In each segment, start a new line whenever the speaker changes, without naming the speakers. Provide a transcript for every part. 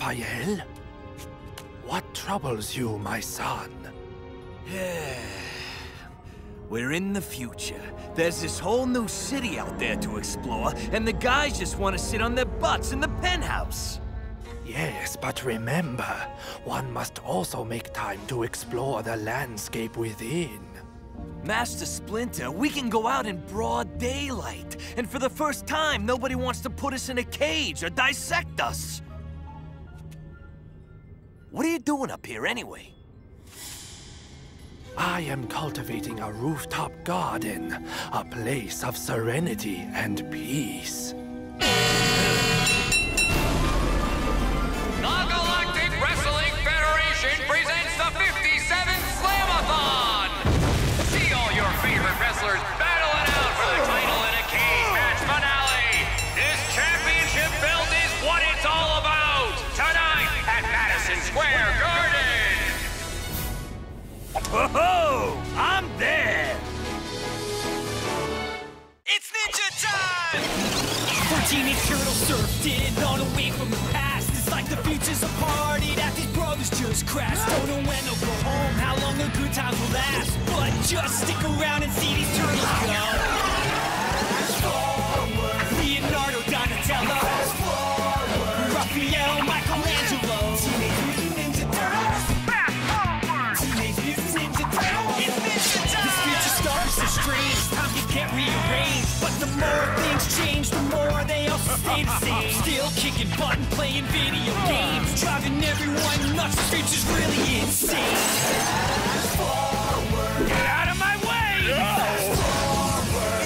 Raphael? What troubles you, my son?
We're in the future. There's this whole new city out there to explore, and the guys just want to sit on their butts in the penthouse.
Yes, but remember, one must also make time to explore the landscape within.
Master Splinter, we can go out in broad daylight, and for the first time, nobody wants to put us in a cage or dissect us. What are you doing up here anyway?
I am cultivating a rooftop garden, a place of serenity and peace.
Whoa! I'm there!
It's ninja time! Four teenage turtles surfed in on a wave from the past. It's like the future's a party that these brothers just crashed. Don't know when they'll go home, how long the good times will last. But just stick around and see these turtles go. More things change, the more they all stay the same. Still kicking butt and playing video games. Driving everyone nuts, this is really insane. Fast forward. Get out of my way!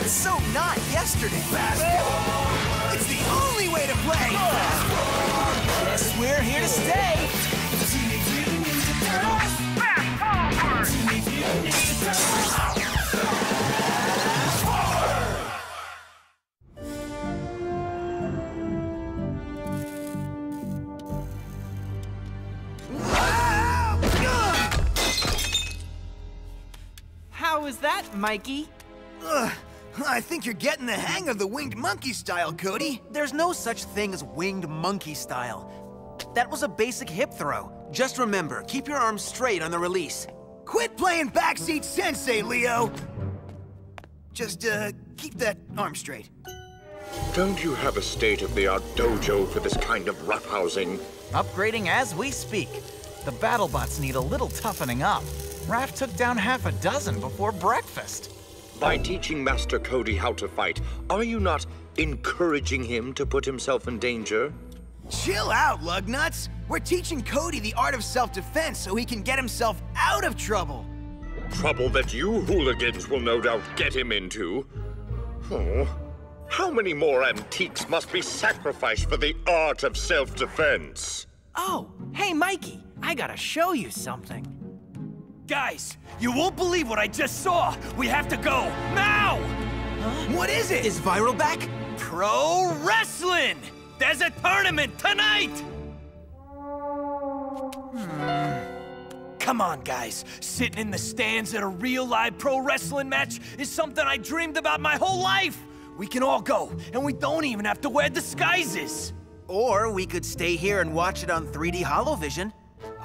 It's so not yesterday. It's
Mikey?
Ugh, I think you're getting the hang of the winged monkey style, Cody.
There's no such thing as winged monkey style. That was a basic hip throw. Just remember, keep your arms straight on the release.
Quit playing backseat sensei, Leo. Just, uh, keep that arm straight.
Don't you have a state-of-the-art dojo for this kind of roughhousing?
Upgrading as we speak. The BattleBots need a little toughening up. Raph took down half a dozen before breakfast.
By teaching Master Cody how to fight, are you not encouraging him to put himself in danger?
Chill out, Lugnuts. We're teaching Cody the art of self-defense so he can get himself out of trouble.
Trouble that you hooligans will no doubt get him into. Oh, how many more antiques must be sacrificed for the art of self-defense?
Oh, hey, Mikey, I gotta show you something.
Guys, you won't believe what I just saw! We have to go, now!
What is it?
Is Viral back?
Pro Wrestling! There's a tournament tonight! Hmm. Come on, guys. Sitting in the stands at a real live pro wrestling match is something I dreamed about my whole life! We can all go, and we don't even have to wear disguises!
Or we could stay here and watch it on 3D Holovision.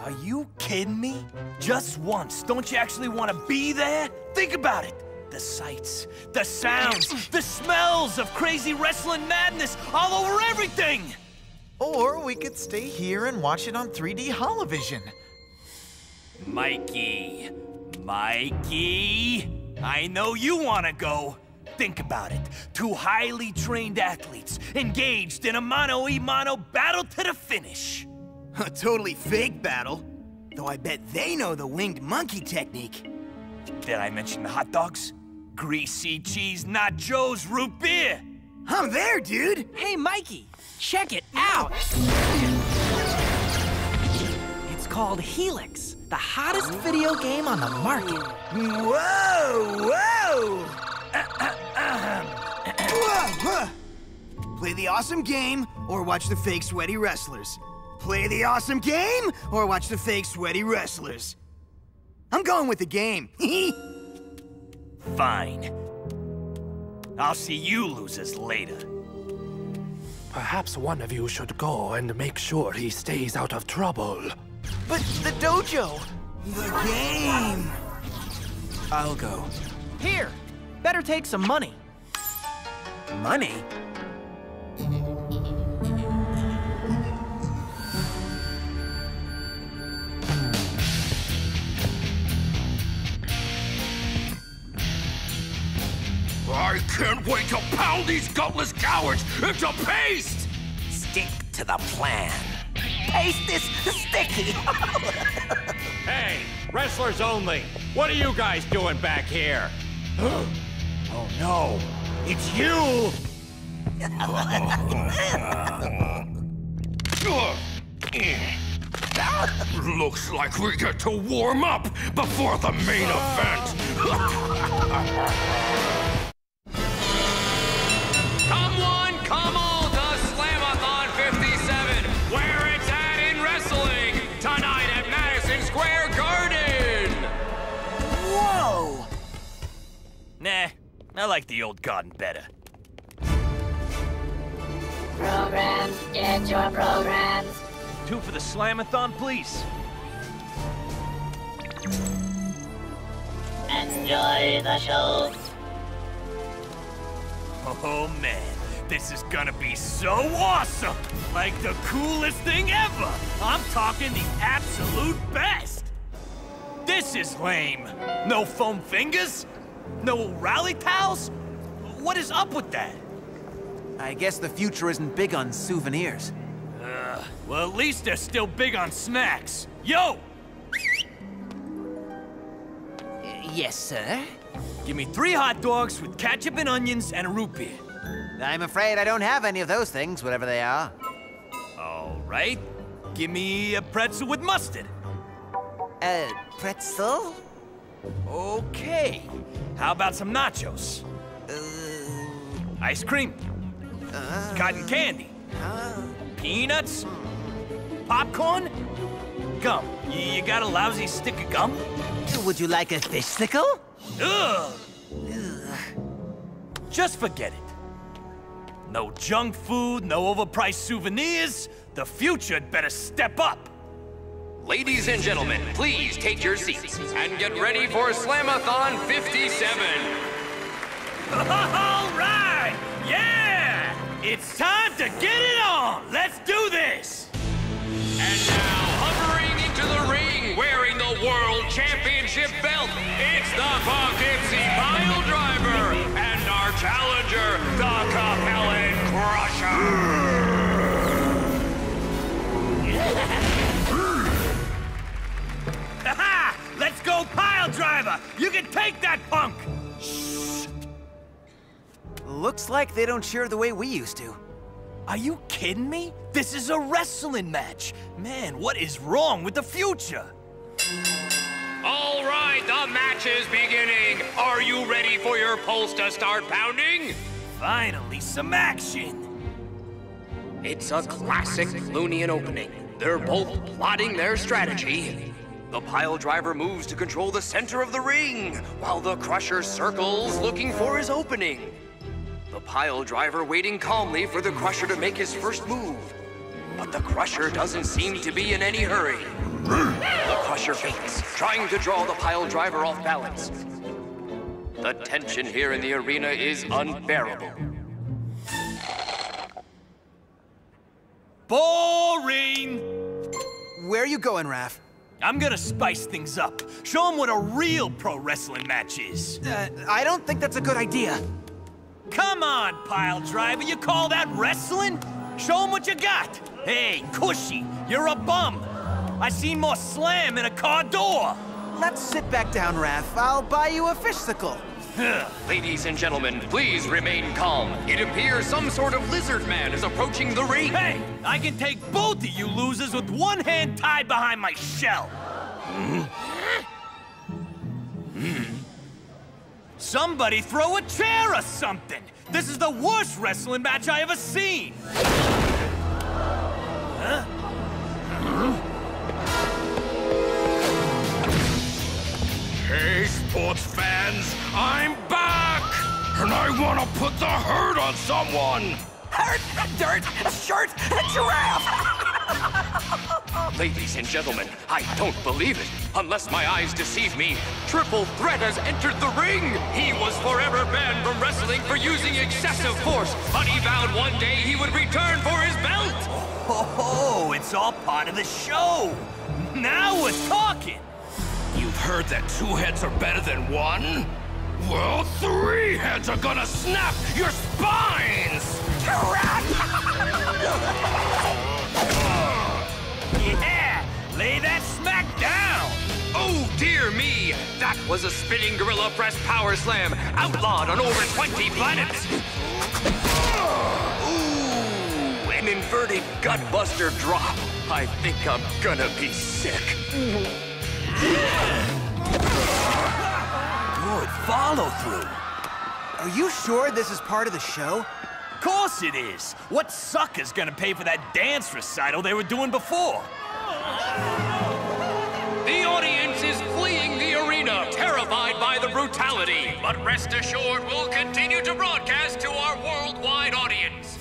Are you kidding me? Just once, don't you actually want to be there? Think about it. The sights, the sounds, the smells of crazy wrestling madness all over everything!
Or we could stay here and watch it on 3D Holovision.
Mikey, Mikey, I know you want to go. Think about it. Two highly trained athletes engaged in a mano-a-mano battle to the finish.
A totally fake battle. Though I bet they know the winged monkey technique.
Did I mention the hot dogs? Greasy cheese nachos root beer.
I'm there, dude.
Hey, Mikey, check it out. It's called Helix, the hottest video game on the market.
Whoa, whoa! Play the awesome game or watch the fake sweaty wrestlers. Play the awesome game or watch the fake sweaty wrestlers. I'm going with the game.
Fine. I'll see you losers later.
Perhaps one of you should go and make sure he stays out of trouble.
But the dojo!
The game!
I'll go.
Here, better take some money.
Money?
I can't wait to pound these gutless cowards into paste!
Stick to the plan. Paste is sticky.
Hey, wrestlers only. What are you guys doing back here? oh no, it's you!
Looks like we get to warm up before the main event.
I like the old garden better.
Programs, get your programs.
Two for the Slamathon, please.
Enjoy the show.
Oh man, this is gonna be so awesome! Like the coolest thing ever! I'm talking the absolute best! This is lame! No foam fingers? No rally towels? What is up with that?
I guess the future isn't big on souvenirs.
Uh, well, at least they're still big on snacks. Yo!
Yes, sir?
Give me three hot dogs with ketchup and onions and a root beer.
I'm afraid I don't have any of those things, whatever they are.
All right. Give me a pretzel with mustard.
A pretzel?
Okay. How about some nachos? Ice cream. Cotton candy. Peanuts. Popcorn. Gum. Y- You got a lousy stick of gum?
Would you like a fish sickle?
Ugh. Just forget it. No junk food, no overpriced souvenirs. The future'd better step up.
Ladies and gentlemen, please take your seats and get ready for Slamathon 57.
All right! Yeah! It's time to get it on! Let's do this!
And now, hovering into the ring, wearing the World Championship belt, it's the Poughkeepsie pile!
You can take that punk! Shh!
Looks like they don't cheer the way we used to.
Are you kidding me? This is a wrestling match! Man, what is wrong with the future?
All right, the match is beginning. Are you ready for your pulse to start pounding?
Finally, some action!
It's a classic Loonian opening. They're both plotting their strategy. The pile driver moves to control the center of the ring, while the crusher circles looking for his opening. The pile driver waiting calmly for the crusher to make his first move. But the crusher doesn't seem to be in any hurry. The crusher feints, trying to draw the pile driver off balance. The tension here in the arena is unbearable.
Boring!
Where are you going, Raph?
I'm gonna spice things up. Show them what a real pro wrestling match is.
Uh, I don't think that's a good idea.
Come on, pile driver, you call that wrestling? Show them what you got. Hey, Cushy, you're a bum. I seen more slam in a car door.
Let's sit back down, Raph. I'll buy you a fish sickle.
Ladies and gentlemen, please remain calm. It appears some sort of lizard man is approaching the ring.
Hey, I can take both of you losers with one hand tied behind my shell. Somebody throw a chair or something. This is the worst wrestling match I ever seen. Huh?
I'm back! And I want to put the hurt on someone!
Hurt?
dirt, a shirt, a giraffe!
Ladies and gentlemen, I don't believe it. Unless my eyes deceive me, Triple Threat has entered the ring. He was forever banned from wrestling for using excessive force, but he vowed one day he would return for his belt.
Oh, it's all part of the show. Now we're talking.
You've heard that two heads are better than one? Well, three heads are gonna snap your spines!
Yeah, lay that smack down.
Oh, dear me! That was a spinning gorilla press power slam, outlawed on over 20 planets! Ooh, an inverted gutbuster drop. I think I'm gonna be sick.
Good follow through.
Are you sure this is part of the show?
Course it is. What sucker's gonna pay for that dance recital they were doing before?
The audience is fleeing the arena, terrified by the brutality. But rest assured, we'll continue to broadcast to our worldwide audience.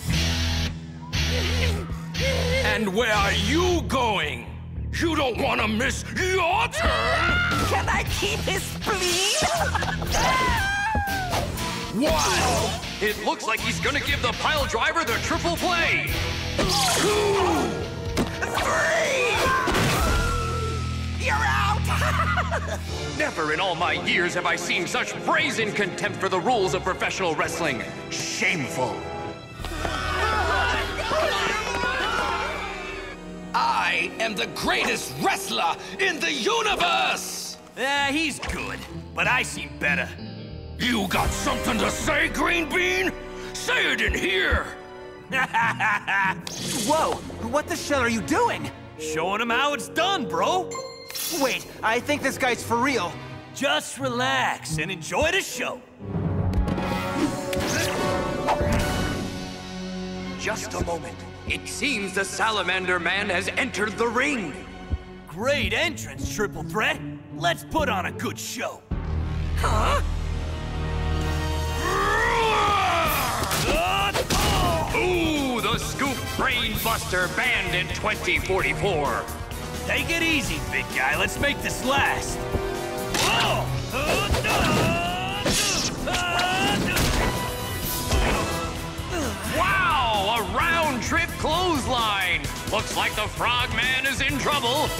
And where are you going? You don't want to miss your turn!
Can I keep his spleen?
One! It looks like he's gonna give the pile driver the triple play. Two!
Three! You're out!
Never in all my years have I seen such brazen contempt for the rules of professional wrestling. Shameful.
I am the greatest wrestler in the universe!
Eh, he's good, but I seem better.
You got something to say, Green Bean? Say it in here!
Whoa, what the shell are you doing?
Showing him how it's done, bro.
Wait, I think this guy's for real.
Just relax and enjoy the show.
Just a moment. It seems the Salamander Man has entered the ring.
Great entrance, Triple Threat. Let's put on a good show.
Huh?
Ooh, the Scoop Brain Buster banned in 2044.
Take it easy, big guy. Let's make this last.
Wow, Looks like the Frogman is in trouble.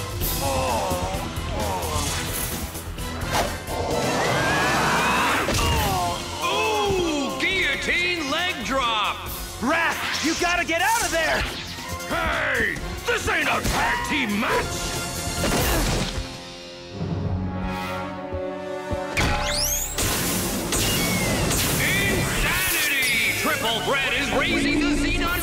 Ooh, guillotine leg drop.
Raph, you gotta get out of there!
Hey! This ain't a tag team match!
Insanity! Triple Threat is raising the Xenon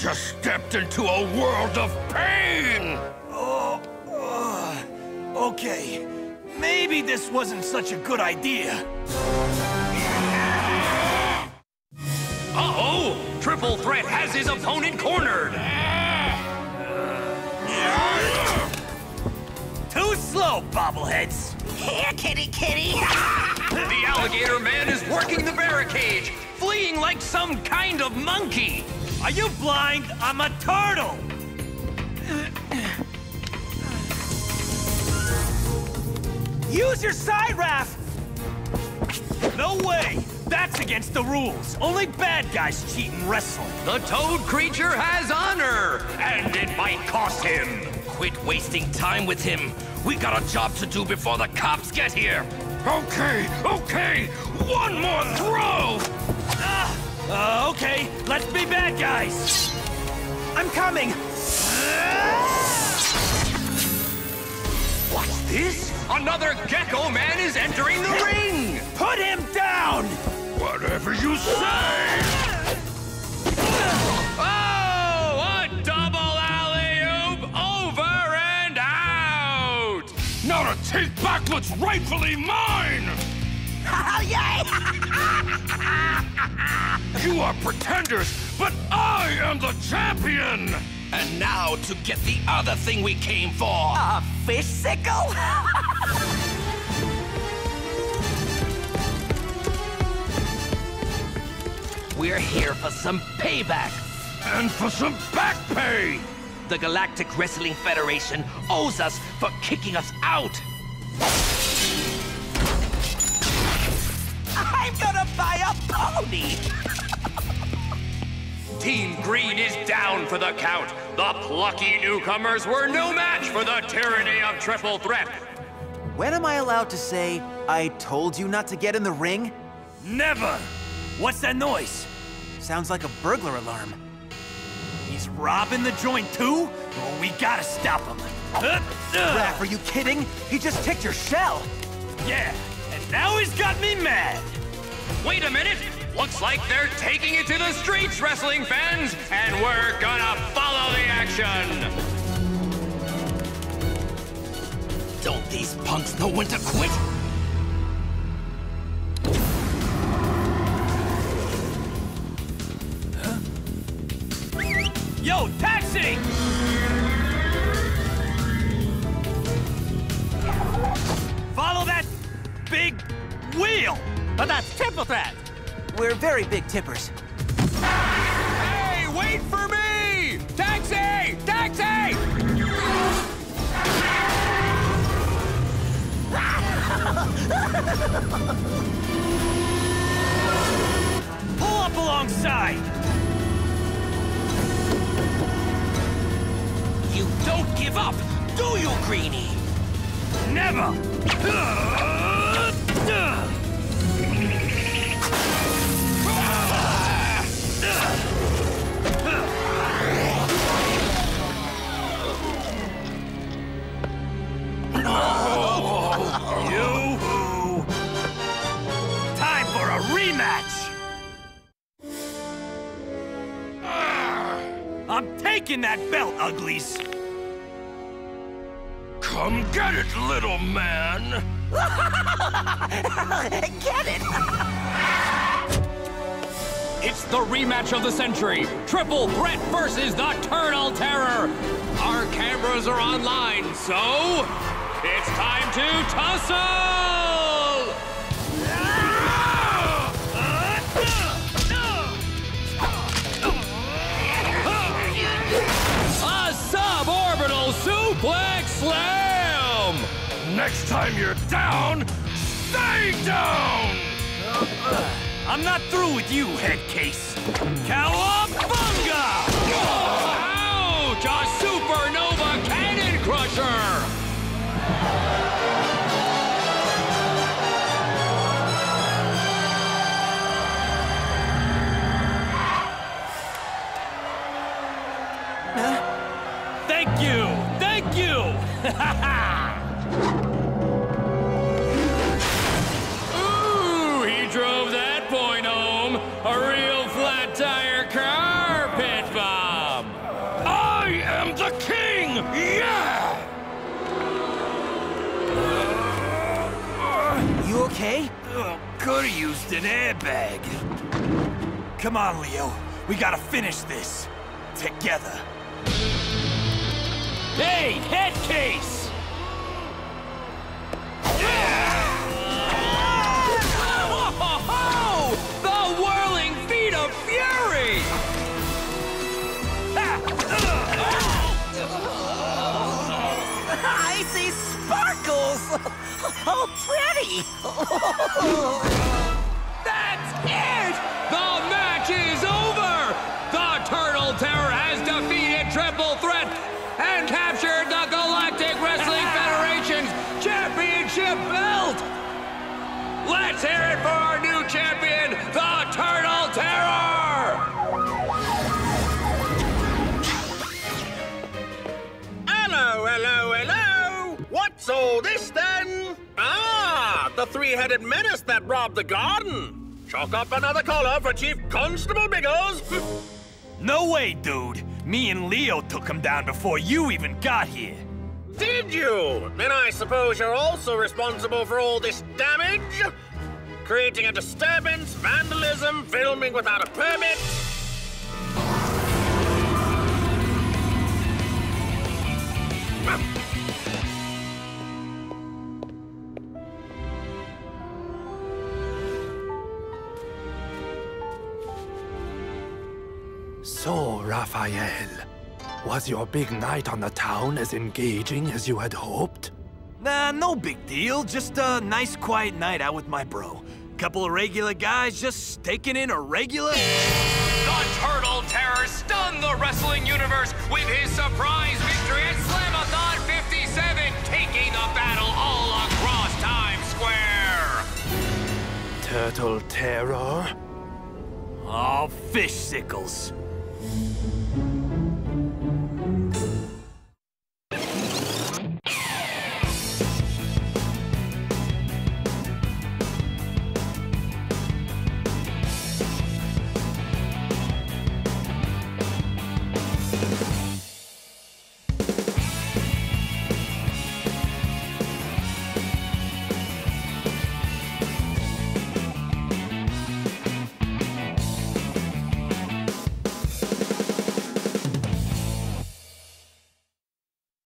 just stepped into a world of pain!
Oh, uh, okay. Maybe this wasn't such a good idea.
Uh-oh! Triple Threat has his opponent cornered.
Too slow, bobbleheads.
Here, kitty kitty!
The alligator man is working the barricade, fleeing like some kind of monkey.
Are you blind? I'm a turtle! Use your side, Raph! No way! That's against the rules. Only bad guys cheat and wrestle.
The toad creature has honor, and it might cost him.
Quit wasting time with him. We got a job to do before the cops get here. Okay, okay, one more throw!
Uh, okay, let's be bad guys.
I'm coming!
What's this? Another Gecko Man is entering the ring!
Put him down!
Whatever you say!
Oh, a double alley-oop over and out!
Now to take back what's rightfully mine!
Yay!
You are pretenders, but I am the champion! And now to get the other thing we came for!
A fish sickle?
We're here for some payback. And for some back pay! The Galactic Wrestling Federation owes us for kicking us out.
I'm gonna buy a pony!
Team Green is down for the count. The plucky newcomers were no match for the tyranny of Triple Threat.
When am I allowed to say, I told you not to get in the ring?
Never! What's that noise?
Sounds like a burglar alarm.
He's robbing the joint too? Well, we gotta stop him.
Raph, are you kidding? He just kicked your shell!
Yeah, and now he's got me mad.
Wait a minute! Looks like they're taking it to the streets, wrestling fans, and we're gonna follow the action!
Don't these punks know when to quit?
Yo, taxi! Follow that big wheel!
But that's triple threat!
We're very big tippers.
Hey, wait for me! Taxi! Taxi!
Pull up alongside!
You don't give up, do you, Greenie?
Never! Taking that belt, uglies!
Come get it, little man!
Get it!
It's the rematch of the century! Triple Threat versus the Eternal Terror! Our cameras are online, so... It's time to tussle!
Next time you're down, stay down!
I'm not through with you, head case. Cowabunga!
Ouch! A supernova cannon crusher!
Thank you! Thank you! Could've used an airbag. Come on, Leo. We gotta finish this. Together. Hey, head case!
Oh,
pretty!
That's it! The match is over! The Turtle Terror has defeated Triple Threat and captured the Galactic Wrestling Federation's championship belt! Let's hear it for
three-headed menace that robbed the garden. Chalk up another collar for Chief Constable Biggles.
No way, dude. Me and Leo took him down before you even got here.
Did you? Then I suppose you're also responsible for all this damage? Creating a disturbance, vandalism, filming without a permit.
Raphael. Was your big night on the town as engaging as you had hoped?
Nah, no big deal. Just a nice, quiet night out with my bro. Couple of regular guys just taking in a regular...
The Turtle Terror stunned the wrestling universe with his surprise victory at Slamathon 57, taking the battle all across Times Square.
Turtle Terror?
Oh, fish sickles.